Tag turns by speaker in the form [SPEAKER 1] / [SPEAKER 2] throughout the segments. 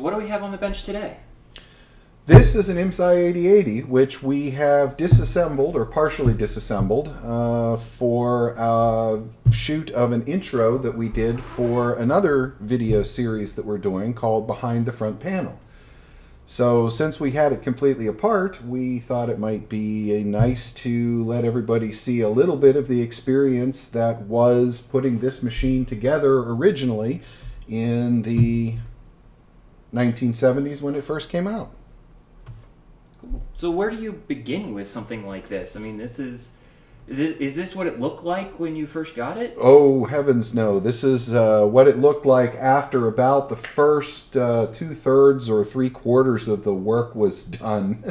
[SPEAKER 1] What do we have on the bench today?
[SPEAKER 2] This is an IMSAI 8080, which we have disassembled or partially disassembled uh, for a shoot of an intro that we did for another video series that we're doing called Behind the Front Panel. So since we had it completely apart, we thought it might be nice to let everybody see a little bit of the experience that was putting this machine together originally in the 1970s when it first came out.
[SPEAKER 1] Cool. So where do you begin with something like this? I mean, this is is this, is this what it looked like when you first got it?
[SPEAKER 2] Oh heavens, no! This is uh, what it looked like after about the first uh, two thirds or three quarters of the work was done.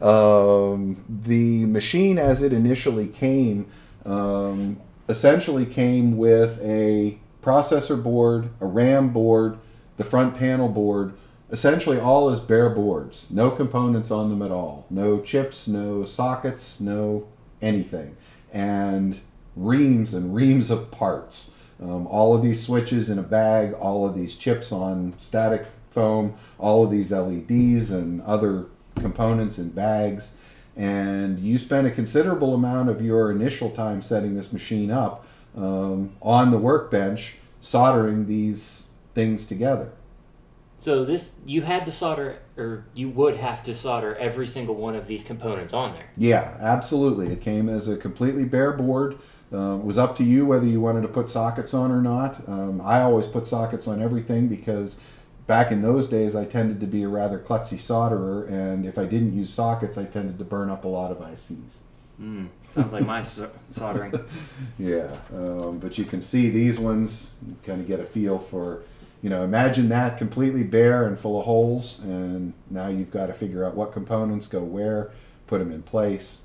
[SPEAKER 2] um, the machine, as it initially came, um, essentially came with a processor board, a RAM board, the front panel board, essentially all is bare boards. No components on them at all. No chips, no sockets, no anything. And reams and reams of parts. Um, all of these switches in a bag, all of these chips on static foam, all of these LEDs and other components in bags. And you spent a considerable amount of your initial time setting this machine up um, on the workbench, soldering these things together.
[SPEAKER 3] So this you had to solder, or you would have to solder every single one of these components on there.
[SPEAKER 2] Yeah, absolutely. It came as a completely bare board. Uh, it was up to you whether you wanted to put sockets on or not. Um, I always put sockets on everything because back in those days I tended to be a rather klutzy solderer, and if I didn't use sockets, I tended to burn up a lot of ICs.
[SPEAKER 1] Mm, sounds like my soldering.
[SPEAKER 2] yeah, um, but you can see these ones, kind of get a feel for you know, imagine that completely bare and full of holes, and now you've got to figure out what components go where, put them in place.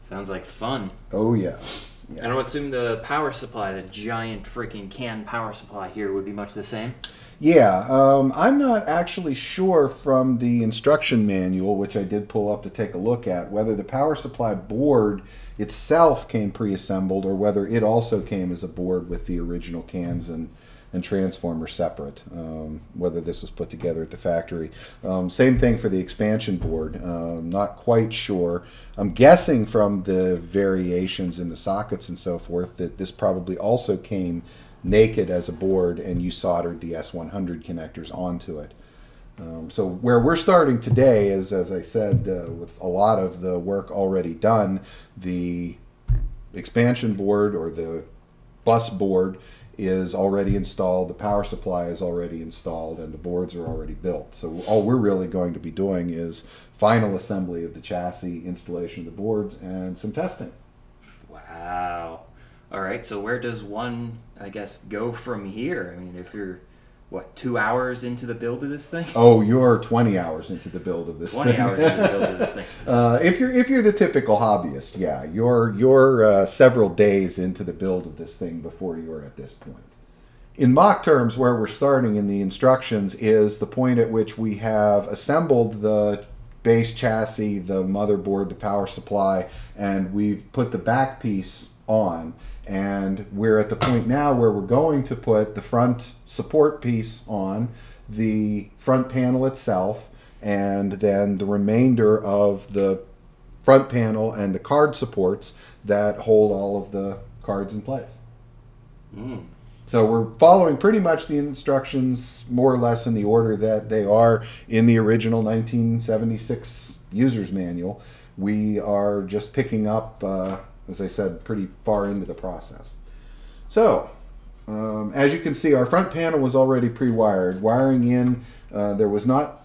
[SPEAKER 1] Sounds like fun.
[SPEAKER 2] Oh yeah. yeah.
[SPEAKER 1] And I would assume the power supply, the giant freaking can power supply here, would be much the same.
[SPEAKER 2] Yeah, um, I'm not actually sure from the instruction manual, which I did pull up to take a look at, whether the power supply board itself came pre-assembled or whether it also came as a board with the original cans and and transformer separate, um, whether this was put together at the factory. Um, same thing for the expansion board. Um, not quite sure. I'm guessing from the variations in the sockets and so forth that this probably also came naked as a board and you soldered the S100 connectors onto it. Um, so where we're starting today is, as I said, uh, with a lot of the work already done, the expansion board or the bus board is already installed, the power supply is already installed, and the boards are already built. So all we're really going to be doing is final assembly of the chassis, installation of the boards, and some testing.
[SPEAKER 1] Wow. All right, so where does one, I guess, go from here? I mean, if you're what two hours into the build of this thing?
[SPEAKER 2] Oh, you're 20 hours into the build of this
[SPEAKER 1] 20
[SPEAKER 2] thing.
[SPEAKER 1] hours into the build of this thing.
[SPEAKER 2] uh, if you're if you're the typical hobbyist, yeah, you're you're uh, several days into the build of this thing before you're at this point. In mock terms, where we're starting in the instructions is the point at which we have assembled the base chassis, the motherboard, the power supply, and we've put the back piece on and we're at the point now where we're going to put the front support piece on the front panel itself and then the remainder of the front panel and the card supports that hold all of the cards in place. Mm. So we're following pretty much the instructions more or less in the order that they are in the original 1976 user's manual. We are just picking up uh, as I said, pretty far into the process. So, um, as you can see, our front panel was already pre-wired. Wiring in, uh, there was not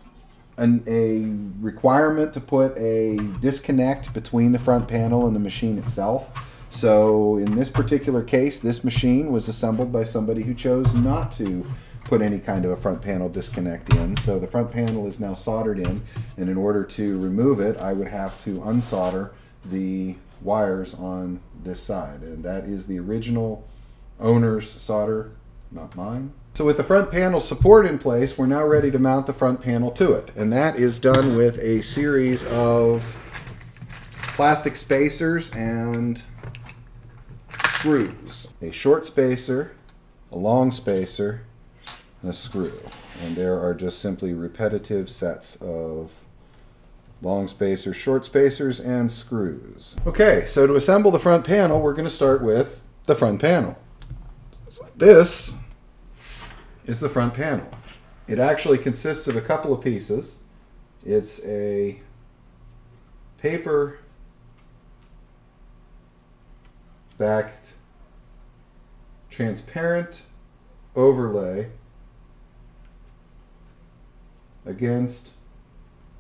[SPEAKER 2] an, a requirement to put a disconnect between the front panel and the machine itself. So in this particular case, this machine was assembled by somebody who chose not to put any kind of a front panel disconnect in. So the front panel is now soldered in, and in order to remove it, I would have to unsolder the wires on this side and that is the original owner's solder not mine so with the front panel support in place we're now ready to mount the front panel to it and that is done with a series of plastic spacers and screws a short spacer a long spacer and a screw. And there are just simply repetitive sets of long spacers, short spacers, and screws. Okay, so to assemble the front panel, we're going to start with the front panel. This is the front panel. It actually consists of a couple of pieces. It's a paper backed transparent overlay against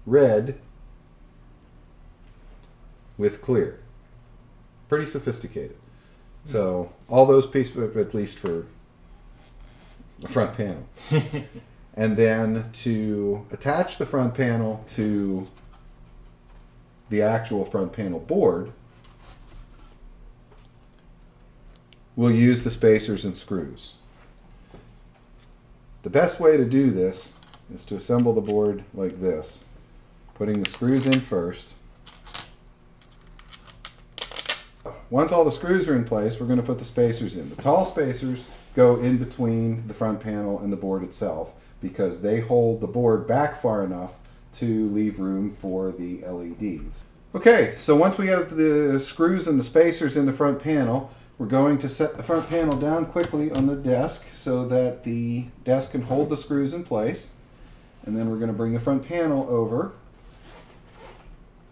[SPEAKER 2] red with clear. Pretty sophisticated. So all those pieces, at least for the front panel. and then to attach the front panel to the actual front panel board, we'll use the spacers and screws. The best way to do this is to assemble the board like this, putting the screws in first. Once all the screws are in place, we're going to put the spacers in. The tall spacers go in between the front panel and the board itself because they hold the board back far enough to leave room for the LEDs. Okay, so once we have the screws and the spacers in the front panel, we're going to set the front panel down quickly on the desk so that the desk can hold the screws in place. And then we're going to bring the front panel over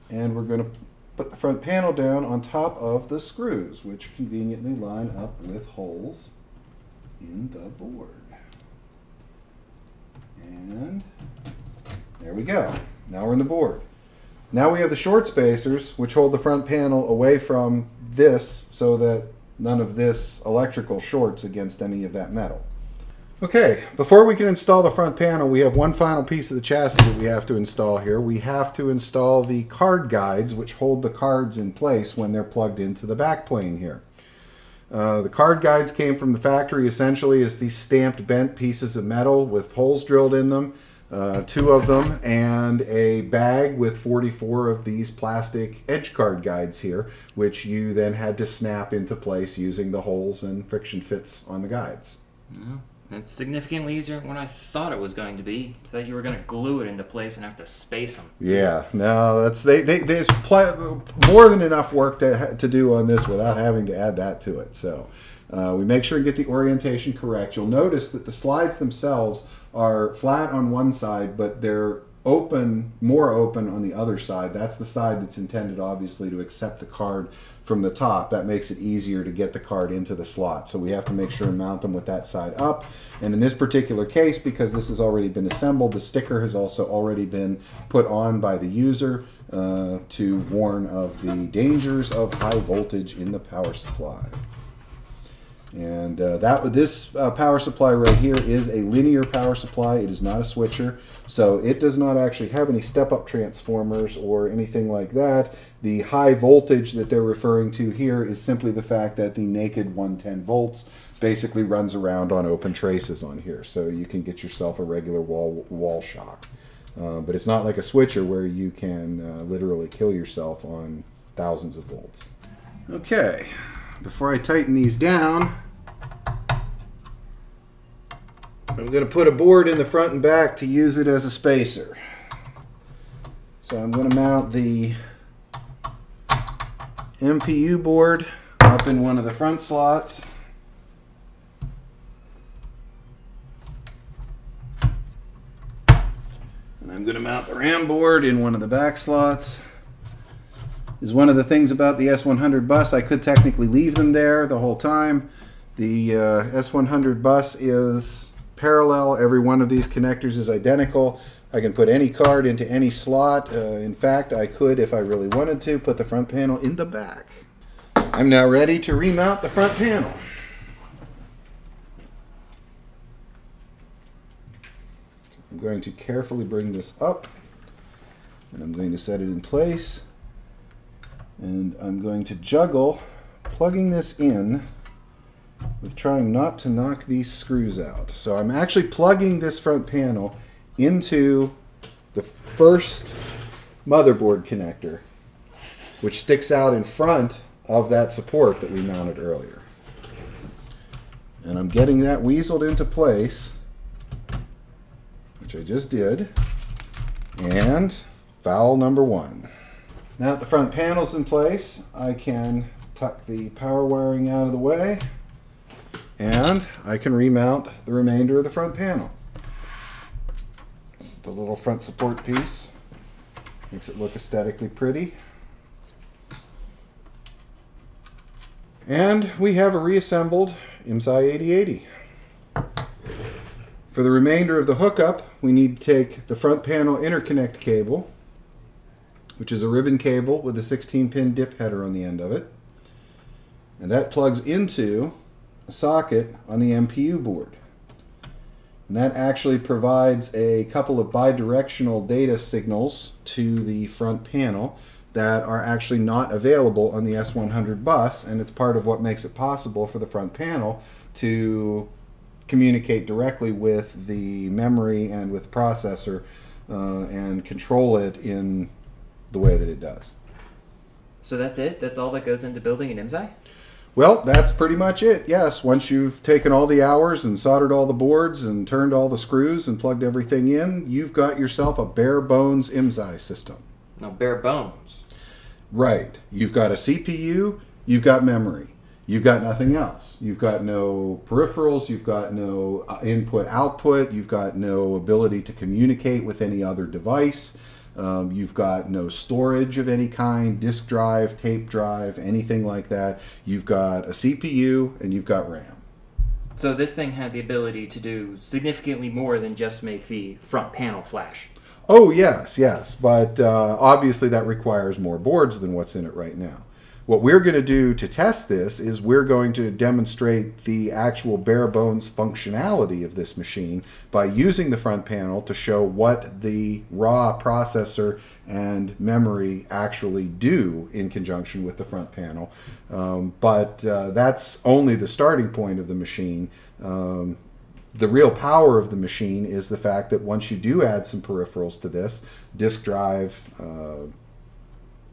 [SPEAKER 2] and we're going to put the front panel down on top of the screws, which conveniently line up with holes in the board. And there we go. Now we're in the board. Now we have the short spacers, which hold the front panel away from this so that none of this electrical shorts against any of that metal. Okay, before we can install the front panel, we have one final piece of the chassis that we have to install here. We have to install the card guides, which hold the cards in place when they're plugged into the backplane here. Uh, the card guides came from the factory essentially as these stamped bent pieces of metal with holes drilled in them, uh, two of them, and a bag with 44 of these plastic edge card guides here, which you then had to snap into place using the holes and friction fits on the guides.
[SPEAKER 1] Yeah. It's significantly easier than I thought it was going to be. I thought you were going to glue it into place and have to space them.
[SPEAKER 2] Yeah, no, that's they, they there's pl- more than enough work to to do on this without having to add that to it. So uh, we make sure and get the orientation correct. You'll notice that the slides themselves are flat on one side, but they're open, more open on the other side. That's the side that's intended, obviously, to accept the card from the top. That makes it easier to get the card into the slot. So we have to make sure and mount them with that side up. And in this particular case, because this has already been assembled, the sticker has also already been put on by the user uh, to warn of the dangers of high voltage in the power supply. And uh, that with this uh, power supply right here is a linear power supply. It is not a switcher, so it does not actually have any step-up transformers or anything like that. The high voltage that they're referring to here is simply the fact that the naked 110 volts basically runs around on open traces on here, so you can get yourself a regular wall wall shock. Uh, but it's not like a switcher where you can uh, literally kill yourself on thousands of volts. Okay, before I tighten these down, I'm going to put a board in the front and back to use it as a spacer. So I'm going to mount the MPU board up in one of the front slots. And I'm going to mount the RAM board in one of the back slots. Is one of the things about the S100 bus. I could technically leave them there the whole time. The uh, S100 bus is parallel. Every one of these connectors is identical. I can put any card into any slot. Uh, in fact, I could, if I really wanted to, put the front panel in the back. I'm now ready to remount the front panel. I'm going to carefully bring this up and I'm going to set it in place and I'm going to juggle plugging this in with trying not to knock these screws out. So I'm actually plugging this front panel into the first motherboard connector, which sticks out in front of that support that we mounted earlier. And I'm getting that weaseled into place which I just did, and foul number one. Now that the front panel's in place, I can tuck the power wiring out of the way, and I can remount the remainder of the front panel. This is the little front support piece. Makes it look aesthetically pretty. And we have a reassembled IMSAI 8080. For the remainder of the hookup, we need to take the front panel interconnect cable, which is a ribbon cable with a 16 pin dip header on the end of it. And that plugs into a socket on the MPU board. And that actually provides a couple of bidirectional data signals to the front panel that are actually not available on the S100 bus, and it's part of what makes it possible for the front panel to communicate directly with the memory and with processor uh, and control it in the way that it does.
[SPEAKER 1] So that's it? That's all that goes into building an IMSAI?
[SPEAKER 2] Well, that's pretty much it. Yes, once you've taken all the hours and soldered all the boards and turned all the screws and plugged everything in, you've got yourself a bare bones IMSAI system.
[SPEAKER 1] No, bare bones.
[SPEAKER 2] Right. You've got a CPU, you've got memory. You've got nothing else. You've got no peripherals, you've got no uh, input output, you've got no ability to communicate with any other device. Um, you've got no storage of any kind, disk drive, tape drive, anything like that. You've got a CPU and you've got RAM.
[SPEAKER 1] So this thing had the ability to do significantly more than just make the front panel flash.
[SPEAKER 2] Oh, yes, yes. But uh, obviously, that requires more boards than what's in it right now. What we're going to do to test this is we're going to demonstrate the actual bare bones functionality of this machine by using the front panel to show what the raw processor and memory actually do in conjunction with the front panel. Um, but uh, that's only the starting point of the machine. Um, the real power of the machine is the fact that once you do add some peripherals to this, disk drive, uh,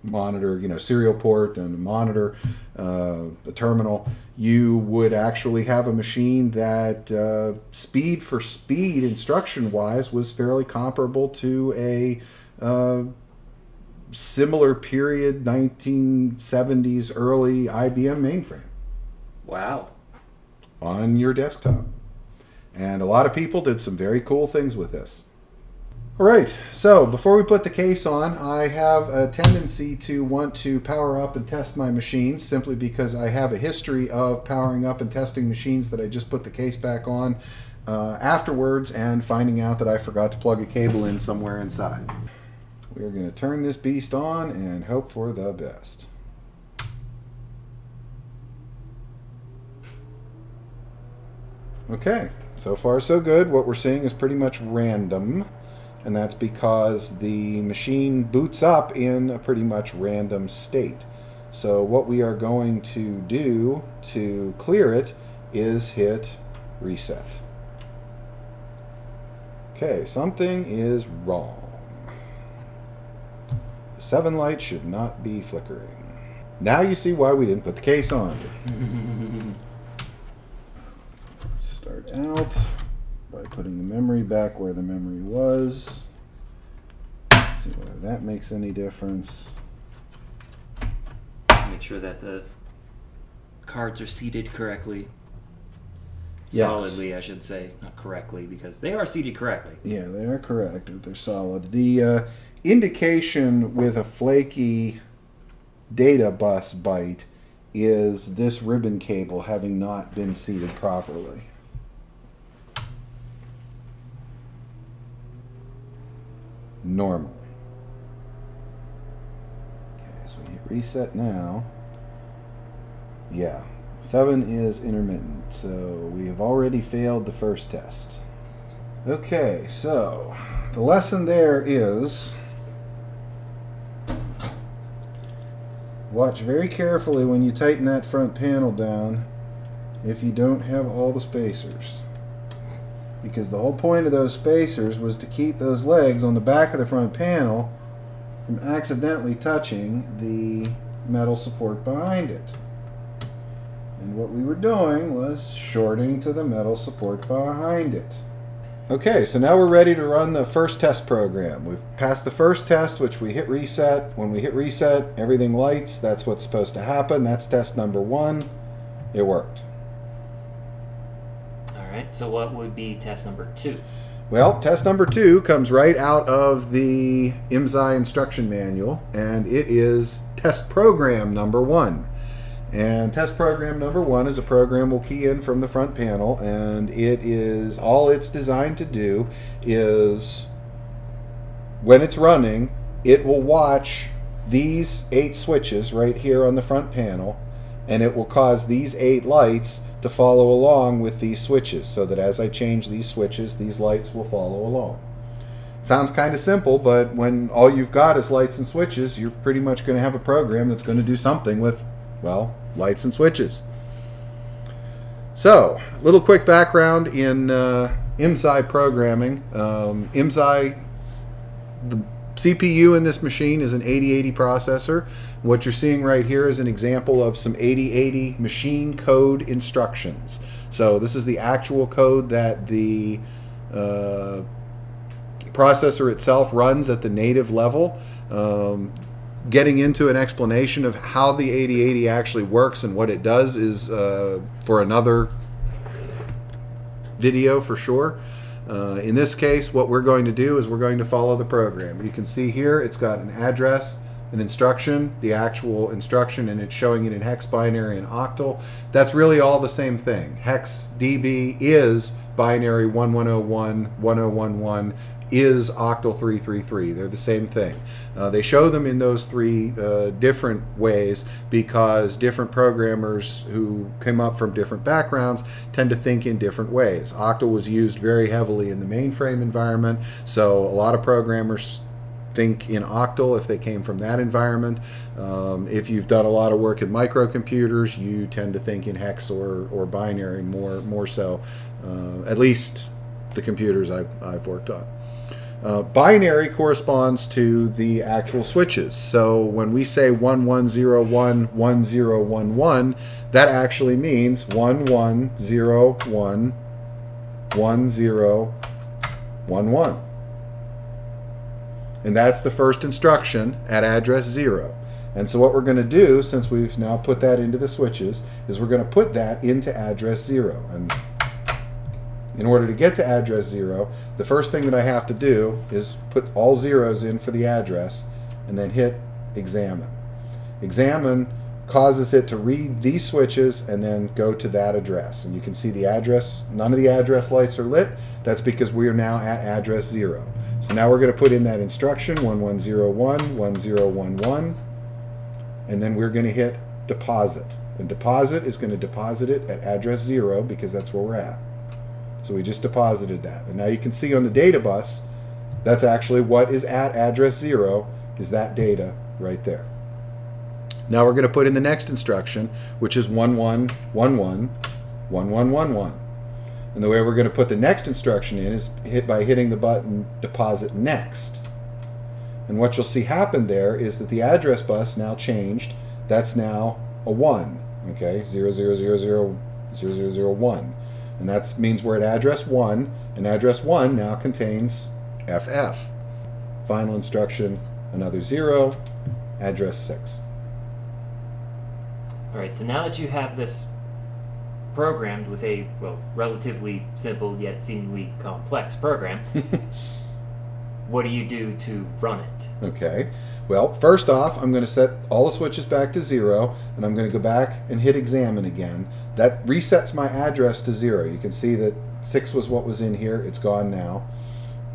[SPEAKER 2] monitor, you know, serial port and a monitor, uh, a terminal, you would actually have a machine that uh, speed for speed, instruction wise, was fairly comparable to a uh, similar period 1970s early IBM mainframe.
[SPEAKER 1] Wow.
[SPEAKER 2] On your desktop. And a lot of people did some very cool things with this. All right, so before we put the case on, I have a tendency to want to power up and test my machines simply because I have a history of powering up and testing machines that I just put the case back on uh, afterwards and finding out that I forgot to plug a cable in somewhere inside. We're going to turn this beast on and hope for the best. Okay, so far so good. What we're seeing is pretty much random and that's because the machine boots up in a pretty much random state. So what we are going to do to clear it is hit reset. Okay, something is wrong. The 7 light should not be flickering. Now you see why we didn't put the case on. Start out by putting the memory back where the memory was. See whether that makes any difference.
[SPEAKER 1] Make sure that the cards are seated correctly.
[SPEAKER 2] Yes.
[SPEAKER 1] Solidly, I should say, not correctly, because they are seated correctly.
[SPEAKER 2] Yeah, they are correct. They're solid. The uh, indication with a flaky data bus byte is this ribbon cable having not been seated properly. Normally. Okay, so we hit reset now. Yeah, 7 is intermittent, so we have already failed the first test. Okay, so the lesson there is watch very carefully when you tighten that front panel down if you don't have all the spacers. Because the whole point of those spacers was to keep those legs on the back of the front panel from accidentally touching the metal support behind it. And what we were doing was shorting to the metal support behind it. Okay, so now we're ready to run the first test program. We've passed the first test, which we hit reset. When we hit reset, everything lights. That's what's supposed to happen. That's test number one. It worked.
[SPEAKER 3] Right. So what would be test number two?
[SPEAKER 2] Well, test number two comes right out of the IMSAI instruction manual, and it is test program number one. And test program number one is a program we'll key in from the front panel, and it is all it's designed to do is when it's running, it will watch these eight switches right here on the front panel, and it will cause these eight lights to follow along with these switches so that as I change these switches, these lights will follow along. Sounds kind of simple, but when all you've got is lights and switches, you're pretty much going to have a program that's going to do something with, well, lights and switches. So, a little quick background in uh, IMSAI programming. Um, IMSAI, the CPU in this machine is an 8080 processor. What you're seeing right here is an example of some 8080 machine code instructions. So this is the actual code that the uh, processor itself runs at the native level. Um, getting into an explanation of how the 8080 actually works and what it does is uh, for another video for sure. Uh, in this case, what we're going to do is we're going to follow the program. You can see here it's got an address, an instruction, the actual instruction, and it's showing it in hex, binary, and octal. That's really all the same thing. Hex DB is binary 1101, 1011, is octal 333. They're the same thing. Uh, they show them in those three uh, different ways because different programmers who came up from different backgrounds tend to think in different ways. Octal was used very heavily in the mainframe environment, so a lot of programmers think in octal if they came from that environment. Um, if you've done a lot of work in microcomputers, you tend to think in hex or, or binary more more so. Uh, at least the computers I've, I've worked on. Uh, binary corresponds to the actual switches. So when we say 1101, 1011, that actually means 1101, 1011. And that's the first instruction at address 0. And so what we're going to do, since we've now put that into the switches, is we're going to put that into address 0. And in order to get to address 0, the first thing that I have to do is put all zeros in for the address and then hit examine. Examine causes it to read these switches and then go to that address. And you can see the address, none of the address lights are lit. That's because we are now at address 0. So now we're going to put in that instruction 1101, 1011, and then we're going to hit deposit. And deposit is going to deposit it at address 0 because that's where we're at. So we just deposited that. And now you can see on the data bus, that's actually what is at address 0 is that data right there. Now we're going to put in the next instruction, which is 1111, 1111. And the way we're going to put the next instruction in is hit by hitting the button deposit next. And what you'll see happen there is that the address bus now changed. That's now a 1, okay, 00000001. And that means we're at address 1, and address 1 now contains FF. Final instruction, another 0, address 6.
[SPEAKER 3] All right, so now that you have this programmed with a, well, relatively simple yet seemingly complex program, what do you do to run it?
[SPEAKER 2] Okay. Well, first off, I'm going to set all the switches back to zero, and I'm going to go back and hit examine again. That resets my address to zero. You can see that six was what was in here. It's gone now.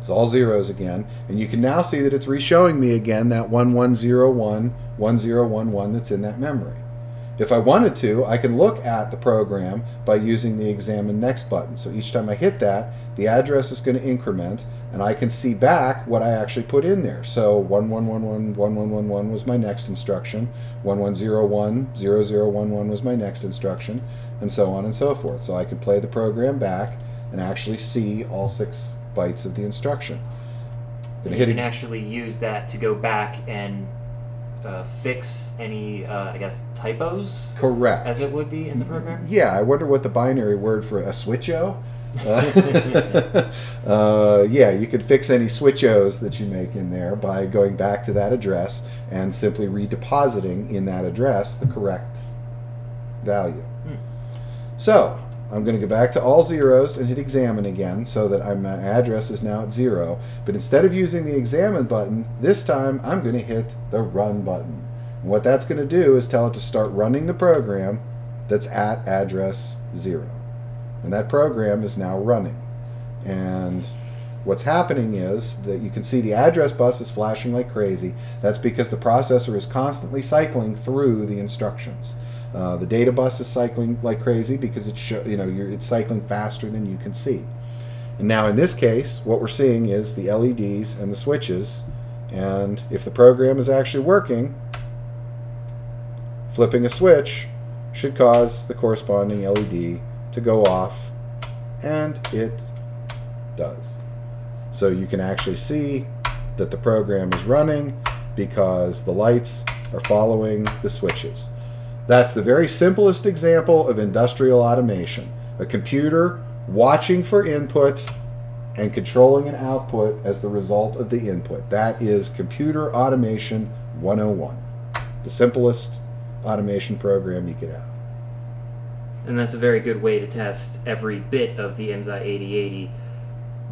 [SPEAKER 2] It's all zeros again. And you can now see that it's re-showing me again that 1101, 1011 that's in that memory. If I wanted to, I can look at the program by using the examine next button. So each time I hit that, the address is going to increment and I can see back what I actually put in there. So 1111, 1111 was my next instruction, 1101, 0011 was my next instruction, and so on and so forth. So I can play the program back and actually see all six bytes of the instruction.
[SPEAKER 3] You can actually use that to go back and uh, fix any, uh, I guess, typos?
[SPEAKER 2] Correct.
[SPEAKER 3] As it would be in the program?
[SPEAKER 2] Yeah, I wonder what the binary word for a switcho uh, yeah, you could fix any switchos that you make in there by going back to that address and simply redepositing in that address the correct value. So I'm going to go back to all zeros and hit examine again so that my address is now at zero. But instead of using the examine button, this time I'm going to hit the run button. And what that's going to do is tell it to start running the program that's at address zero. And that program is now running. And what's happening is that you can see the address bus is flashing like crazy. That's because the processor is constantly cycling through the instructions. Uh, the data bus is cycling like crazy because it's you know it's cycling faster than you can see. And now in this case, what we're seeing is the LEDs and the switches. And if the program is actually working, flipping a switch should cause the corresponding LED to go off, and it does. So you can actually see that the program is running because the lights are following the switches. That's the very simplest example of industrial automation. A computer watching for input and controlling an output as the result of the input. That is computer automation 101. The simplest automation program you could have.
[SPEAKER 3] And that's a very good way to test every bit of the IMSAI 8080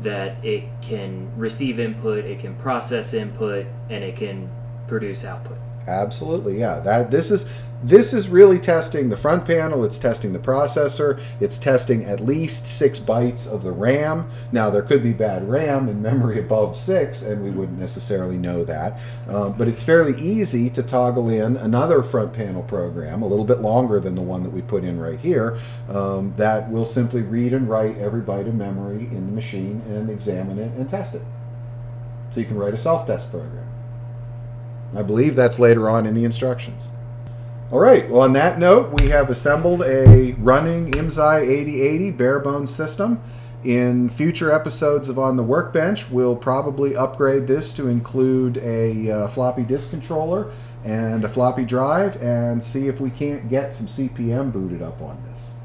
[SPEAKER 3] that it can receive input, it can process input, and it can produce output.
[SPEAKER 2] Absolutely, yeah. That this is this is really testing the front panel, it's testing the processor, it's testing at least six bytes of the RAM. Now, there could be bad RAM and memory above six, and we wouldn't necessarily know that. Um, but it's fairly easy to toggle in another front panel program, a little bit longer than the one that we put in right here, um, that will simply read and write every byte of memory in the machine and examine it and test it. So you can write a self test program. I believe that's later on in the instructions. All right, well, on that note, we have assembled a running IMSAI 8080 bare bones system. In future episodes of On the Workbench, we'll probably upgrade this to include a uh, floppy disk controller and a floppy drive and see if we can't get some CP/M booted up on this.